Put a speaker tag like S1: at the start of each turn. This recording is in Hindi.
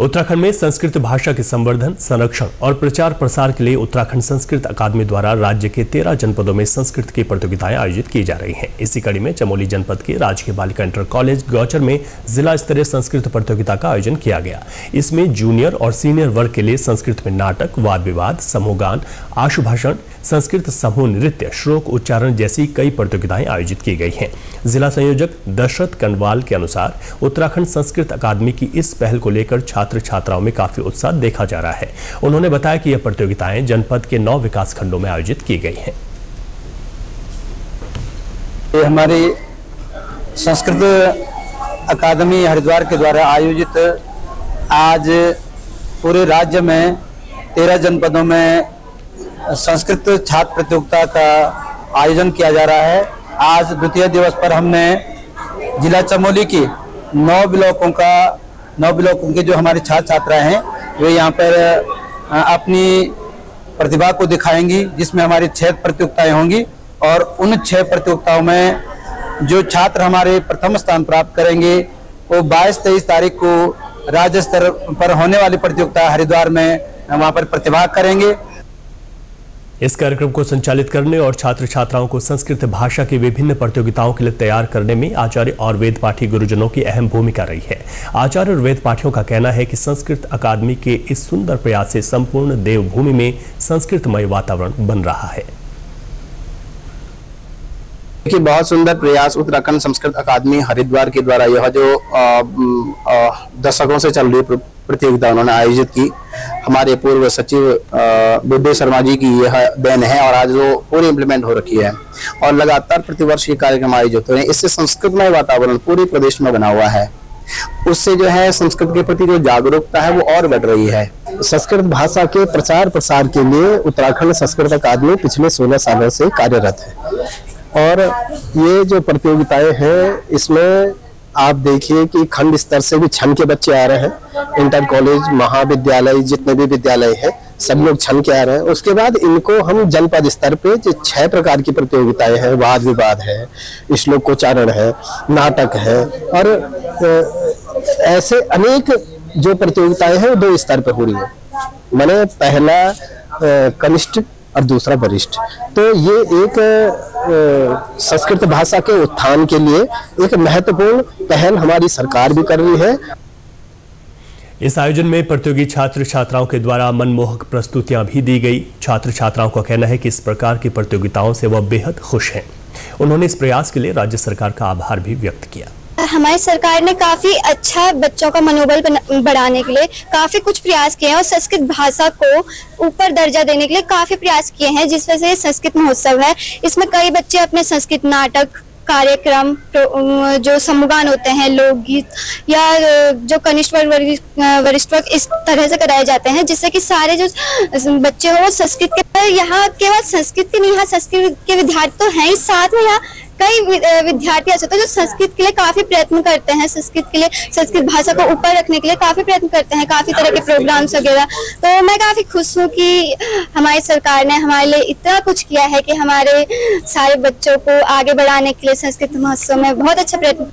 S1: उत्तराखंड में संस्कृत भाषा के संवर्धन, संरक्षण और प्रचार प्रसार के लिए उत्तराखंड संस्कृत अकादमी द्वारा राज्य के तेरह जनपदों में संस्कृत की प्रतियोगिताएँ आयोजित की जा रही हैं। इसी कड़ी में चमोली जनपद के राजकीय बालिका इंटर कॉलेज गौचर में जिला स्तरीय संस्कृत प्रतियोगिता का आयोजन किया गया। इसमें जूनियर और सीनियर वर्ग के लिए संस्कृत में नाटक, वाद विवाद समूह गान आशुभाषण संस्कृत समूह नृत्य, श्लोक उच्चारण जैसी कई प्रतियोगिताएँ आयोजित की गई हैं। जिला संयोजक दशरथ कंडवाल के अनुसार, उत्तराखंड संस्कृत अकादमी की इस पहल को लेकर छात्र छात्राओं में काफ़ी उत्साह देखा जा रहा है। उन्होंने बताया कि यह प्रतियोगिताएँ जनपद के नौ विकास खंडों में आयोजित की गई है।
S2: ये हमारी संस्कृत अकादमी हरिद्वार के द्वारा आयोजित आज पूरे राज्य में तेरह जनपदों में संस्कृत छात्र प्रतियोगिता का आयोजन किया जा रहा है। आज द्वितीय दिवस पर हमने जिला चमोली की नौ ब्लॉकों का, नौ ब्लॉकों के जो हमारे छात्र छात्राएँ हैं, वे यहाँ पर अपनी प्रतिभा को दिखाएँगी, जिसमें हमारी छह प्रतियोगिताएँ होंगी और उन छह प्रतियोगिताओं में जो छात्र हमारे प्रथम स्थान प्राप्त करेंगे, वो 22-23 तारीख को राज्य स्तर पर होने वाली प्रतियोगिता हरिद्वार में वहाँ पर प्रतिभा करेंगे।
S1: इस कार्यक्रम को संचालित करने और छात्र छात्राओं को संस्कृत भाषा की विभिन्न प्रतियोगिताओं के लिए तैयार करने में आचार्य और वेद पाठी गुरुजनों की अहम भूमिका रही है। आचार्य और वेद पाठियों का कहना है कि संस्कृत अकादमी के इस सुंदर प्रयास से संपूर्ण देवभूमि में संस्कृतमय वातावरण बन रहा है।
S3: देखिए बहुत सुंदर प्रयास उत्तराखंड संस्कृत अकादमी हरिद्वार के द्वारा यह जो दशकों से चल रही प्रतियोगिता उन्होंने आयोजित की। हमारे पूर्व सचिव बुद्धे शर्मा जी की यह देन है और आज वो पूरी इम्प्लीमेंट हो रखी है और लगातार प्रतिवर्ष ये कार्यक्रम आयोजित हो रहे हैं। इससे संस्कृतमय वातावरण पूरे प्रदेश में बना हुआ है। उससे जो है संस्कृत के प्रति जो जागरूकता है वो और बढ़ रही है। संस्कृत भाषा के प्रचार प्रसार के लिए उत्तराखंड संस्कृत अकादमी पिछले 16 सालों से कार्यरत है। और ये जो प्रतियोगिताएँ हैं, इसमें आप देखिए कि खंड स्तर से भी छन के बच्चे आ रहे हैं। इंटर कॉलेज, महाविद्यालय, जितने भी विद्यालय हैं, सब लोग छन के आ रहे हैं। उसके बाद इनको हम जनपद स्तर पे जो छह प्रकार की प्रतियोगिताएँ हैं, वाद विवाद है, श्लोकोच्चारण है, नाटक है, और ऐसे अनेक जो प्रतियोगिताएँ हैं, वो दो स्तर पे हो रही है। मैंने पहला कनिष्ठ और दूसरा वरिष्ठ। तो ये एक संस्कृत भाषा के उत्थान के लिए एक महत्वपूर्ण पहल हमारी सरकार भी कर रही है।
S1: इस आयोजन में प्रतियोगी छात्र छात्राओं के द्वारा मनमोहक प्रस्तुतियाँ भी दी गई। छात्र छात्राओं का कहना है कि इस प्रकार की प्रतियोगिताओं से वह बेहद खुश हैं। उन्होंने इस प्रयास के लिए राज्य सरकार का आभार भी व्यक्त किया।
S4: हमारी सरकार ने काफ़ी अच्छा बच्चों का मनोबल बढ़ाने के लिए काफ़ी कुछ प्रयास किए हैं और संस्कृत भाषा को ऊपर दर्जा देने के लिए काफ़ी प्रयास किए हैं, जिस वजह से संस्कृत महोत्सव है। इसमें कई बच्चे अपने संस्कृत नाटक कार्यक्रम जो समूहगान होते हैं, लोकगीत या जो कनिष्ठ वर्ग वरिष्ठ वर्ग, इस तरह से कराए जाते हैं, जिससे कि सारे जो बच्चे हो वो संस्कृत के यहाँ केवल संस्कृत के नहीं, यहाँ संस्कृत के विद्यार्थी तो हैं ही, साथ में यहाँ कई विद्यार्थी ऐसे होते हैं जो संस्कृत के लिए काफ़ी प्रयत्न करते हैं, संस्कृत के लिए, संस्कृत भाषा को ऊपर रखने के लिए काफ़ी प्रयत्न करते हैं, काफ़ी तरह के प्रोग्राम्स वगैरह। तो मैं काफ़ी खुश हूँ कि हमारी सरकार ने हमारे लिए इतना कुछ किया है कि हमारे सारे बच्चों को आगे बढ़ाने के लिए संस्कृत महोत्सव में बहुत अच्छा प्रयत्न